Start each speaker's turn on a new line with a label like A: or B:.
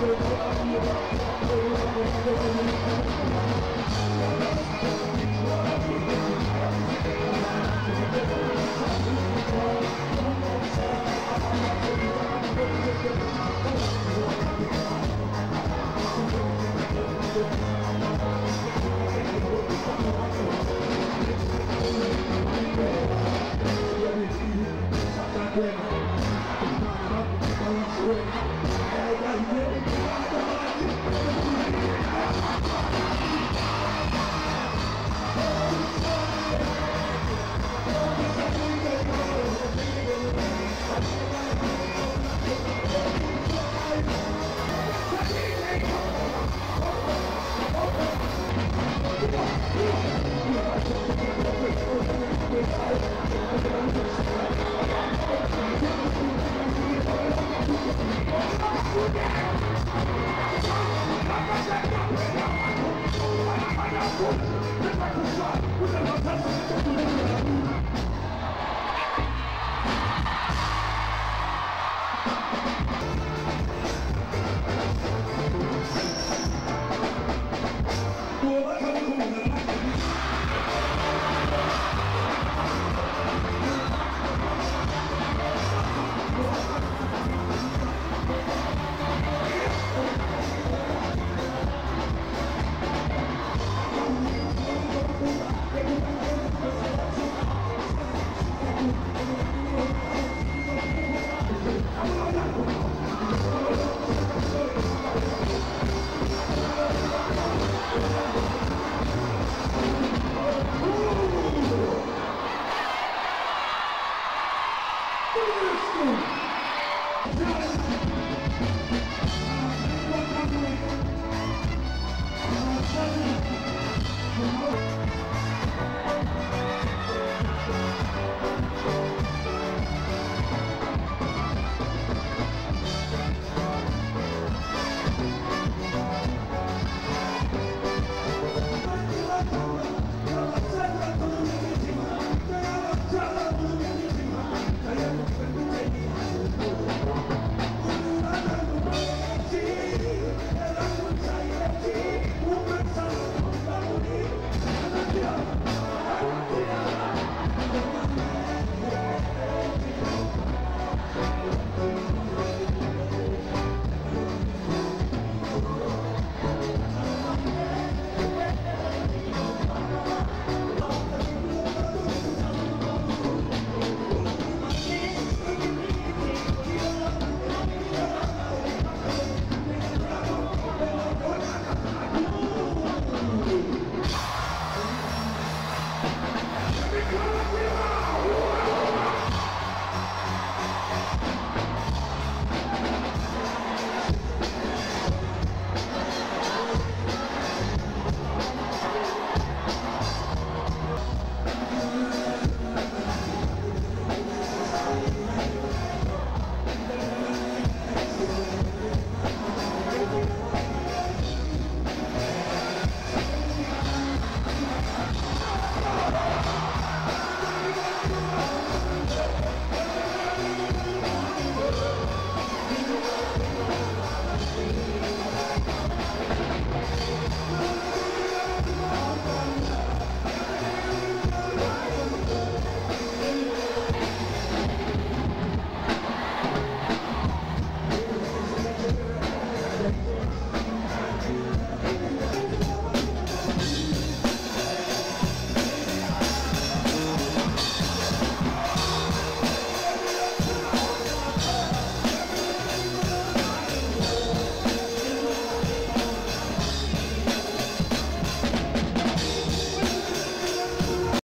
A: Thank you. School. Oh.